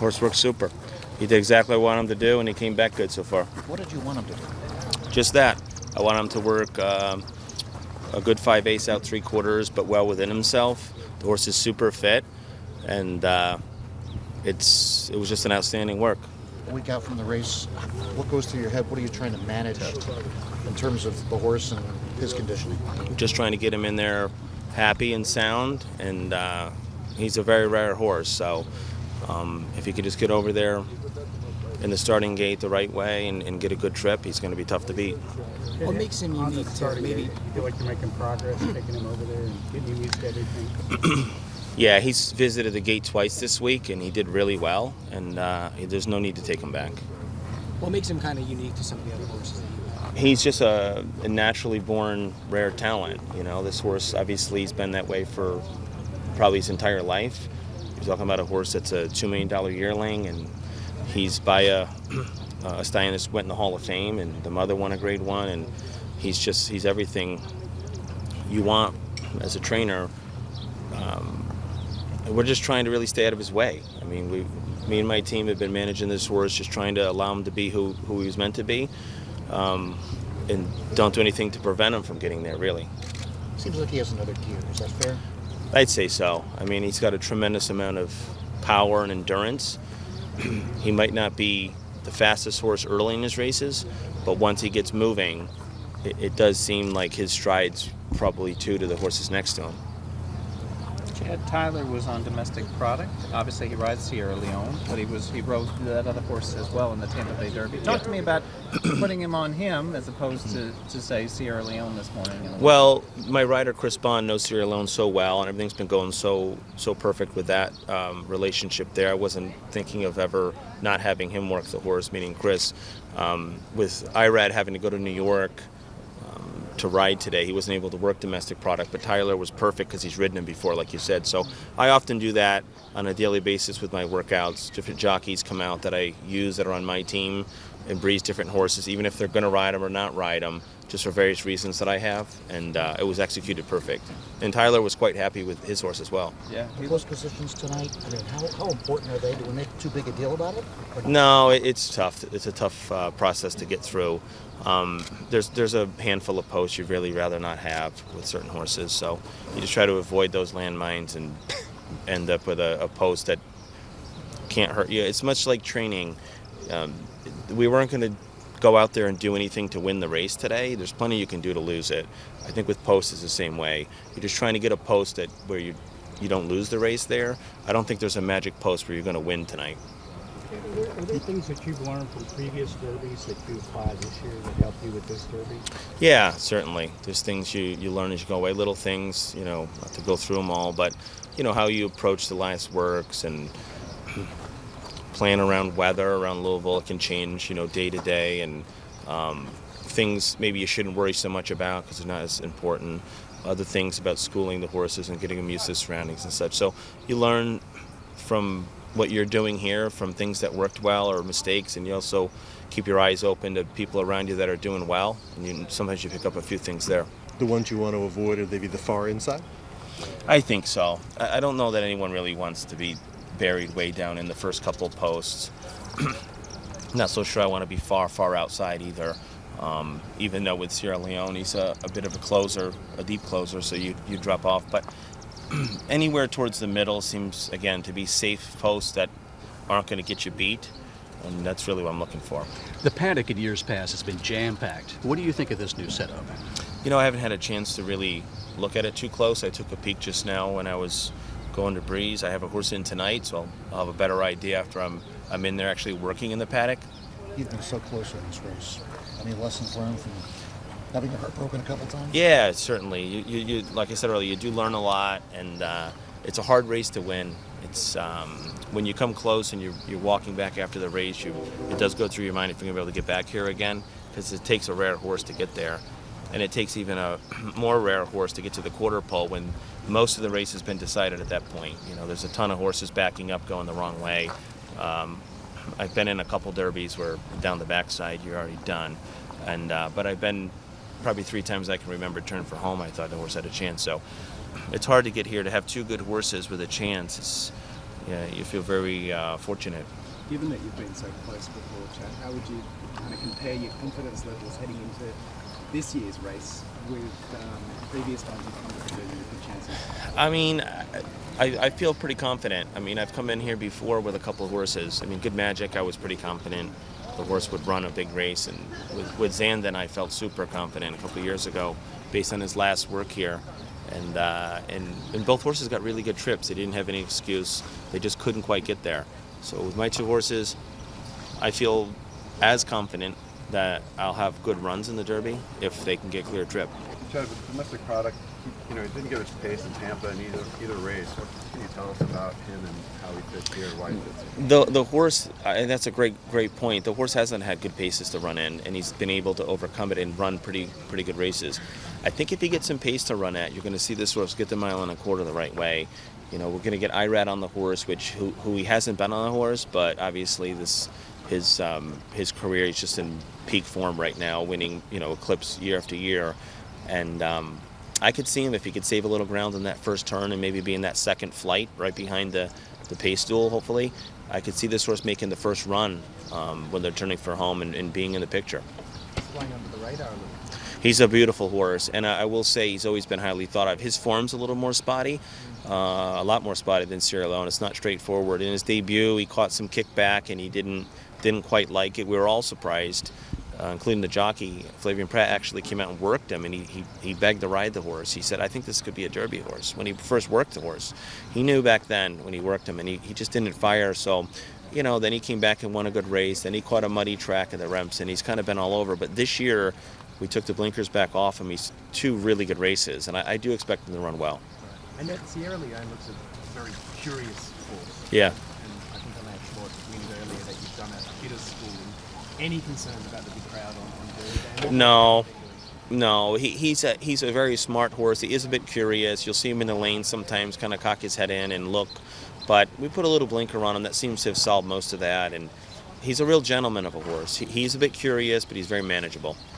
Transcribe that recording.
Horse works super. He did exactly what I wanted him to do, and he came back good so far. What did you want him to do? Just that. I want him to work um, a good five ace out three quarters, but well within himself. The horse is super fit, and uh, it's it was just an outstanding work. A week out from the race, what goes through your head? What are you trying to manage in terms of the horse and his conditioning? Just trying to get him in there happy and sound, and uh, he's a very rare horse. So um, if he could just get over there in the starting gate the right way and, and get a good trip, he's going to be tough to beat. What makes him unique to maybe? feel like you're making progress, taking him over there and getting him used to everything. Yeah, he's visited the gate twice this week, and he did really well. And uh, there's no need to take him back. What makes him kind of unique to some of the other horses that you have? He's just a, a naturally born rare talent. You know, this horse obviously he's been that way for probably his entire life. You're talking about a horse that's a two million dollar yearling, and he's by a a stallion that's went in the Hall of Fame, and the mother won a Grade One, and he's just he's everything you want as a trainer. Um, we're just trying to really stay out of his way. I mean, we, me and my team have been managing this horse, just trying to allow him to be who, who he was meant to be, um, and don't do anything to prevent him from getting there. Really, Seems like he has another gear. Is that fair? I'd say so. I mean, he's got a tremendous amount of power and endurance. he might not be the fastest horse early in his races, but once he gets moving, it, it does seem like his strides probably two to the horses next to him. Chad Tyler was on domestic product. Obviously, he rides Sierra Leone, but he was he rode that other horse as well in the Tampa Bay Derby. Talk to me about putting him on him as opposed to, to say Sierra Leone this morning. Well, my rider Chris Bond knows Sierra Leone so well, and everything's been going so so perfect with that um, relationship there. I wasn't thinking of ever not having him work the horse, meaning Chris. Um, with Irad having to go to New York to ride today, he wasn't able to work domestic product, but Tyler was perfect because he's ridden him before, like you said. So I often do that on a daily basis with my workouts. Different jockeys come out that I use that are on my team and breeze different horses, even if they're going to ride them or not ride them, just for various reasons that I have. And uh, it was executed perfect. And Tyler was quite happy with his horse as well. yeah, he Close positions tonight. I mean, how, how important are they? Do we make too big a deal about it? No, it, it's tough. It's a tough uh, process to get through. Um, there's there's a handful of posts you'd really rather not have with certain horses, so you just try to avoid those landmines and end up with a, a post that can't hurt you. It's much like training. Um, we weren't going to go out there and do anything to win the race today. There's plenty you can do to lose it. I think with posts it's the same way. You're just trying to get a post that where you you don't lose the race there. I don't think there's a magic post where you're going to win tonight. Are there, are there things that you've learned from previous derbies that you apply this year that help you with this derby? Yeah, certainly. There's things you, you learn as you go away, little things, you know, not to go through them all, but, you know, how you approach the last works and plan around weather around Louisville it can change, you know, day to day and um, things maybe you shouldn't worry so much about because they're not as important. Other things about schooling the horses and getting them used to surroundings and such. So you learn from what you're doing here, from things that worked well or mistakes, and you also keep your eyes open to people around you that are doing well, and you, sometimes you pick up a few things there. The ones you want to avoid are maybe the far inside. I think so. I, I don't know that anyone really wants to be buried way down in the first couple posts. Not so sure I want to be far, far outside either. Um, even though with Sierra Leone, he's a, a bit of a closer, a deep closer, so you, you drop off. But anywhere towards the middle seems, again, to be safe posts that aren't going to get you beat. And that's really what I'm looking for. The paddock in years past has been jam packed. What do you think of this new setup? You know, I haven't had a chance to really look at it too close. I took a peek just now when I was going to Breeze. I have a horse in tonight, so I'll, I'll have a better idea after I'm I'm in there actually working in the paddock. You've been so close in this race. Any lessons learned from having your heart broken a couple times? Yeah, certainly. You, you, you like I said earlier, you do learn a lot, and uh, it's a hard race to win. It's um, when you come close and you're, you're walking back after the race, you it does go through your mind if you're gonna be able to get back here again, because it takes a rare horse to get there, and it takes even a more rare horse to get to the quarter pole when most of the race has been decided at that point. You know, there's a ton of horses backing up going the wrong way. Um, I've been in a couple derbies where down the backside you're already done, and uh, but I've been probably three times I can remember turn for home. I thought the horse had a chance. So it's hard to get here to have two good horses with a chance. It's yeah, you feel very uh, fortunate. Given that you've been so close before, Chad, how would you kind of compare your confidence levels heading into this year's race with um, previous times you've come to good chances? I mean, I, I feel pretty confident. I mean, I've come in here before with a couple of horses. I mean, Good Magic, I was pretty confident the horse would run a big race. And with, with Zandon, I felt super confident a couple of years ago based on his last work here. And, uh, and, and both horses got really good trips. They didn't have any excuse. They just couldn't quite get there. So with my two horses, I feel as confident that I'll have good runs in the Derby if they can get clear trip. Chad, with domestic product, you know, he didn't get his pace in Tampa in either either race. What can you tell us about him and how he fits here, why he fits here? The the horse, and that's a great great point. The horse hasn't had good paces to run in, and he's been able to overcome it and run pretty pretty good races. I think if he gets some pace to run at, you're going to see this horse get the mile and a quarter the right way. You know, we're going to get Irad on the horse, which who, who he hasn't been on the horse, but obviously this his um, his career he's just in peak form right now, winning you know Eclipse year after year, and. Um, I could see him if he could save a little ground in that first turn and maybe be in that second flight right behind the, the pace duel, hopefully. I could see this horse making the first run um, when they're turning for home and, and being in the picture. Flying under the radar a little. He's a beautiful horse, and I, I will say he's always been highly thought of. His form's a little more spotty, uh, a lot more spotty than Sierra Leone. It's not straightforward. In his debut, he caught some kickback, and he didn't didn't quite like it. We were all surprised, uh, including the jockey. Flavien Prat actually came out and worked him, and he, he, he begged to ride the horse. He said, I think this could be a Derby horse. When he first worked the horse, he knew back then when he worked him, and he, he just didn't fire. So, you know, then he came back and won a good race. Then he caught a muddy track at the Remsen, and he's kind of been all over. But this year, we took the blinkers back off him. He's two really good races, and I, I do expect him to run well. And that Sierra Leone looks a very curious horse. Yeah. And I think I may have thought wind earlier that you've done a bit of schooling. Any concerns about the big crowd on, on? No. would they be doing? No, he, he's a he's a very smart horse. He is a bit curious. You'll see him in the lane sometimes, kind of cock his head in and look. But we put a little blinker on him. That seems to have solved most of that. And he's a real gentleman of a horse. He, he's a bit curious, but he's very manageable.